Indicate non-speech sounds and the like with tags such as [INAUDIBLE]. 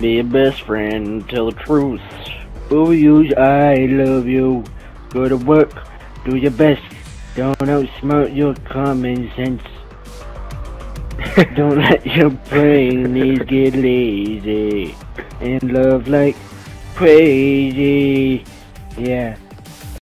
Be your best friend, tell the truth. Overuse, I love you. Go to work, do your best. Don't outsmart your common sense. [LAUGHS] Don't let your brain get lazy. And love like crazy. Yeah.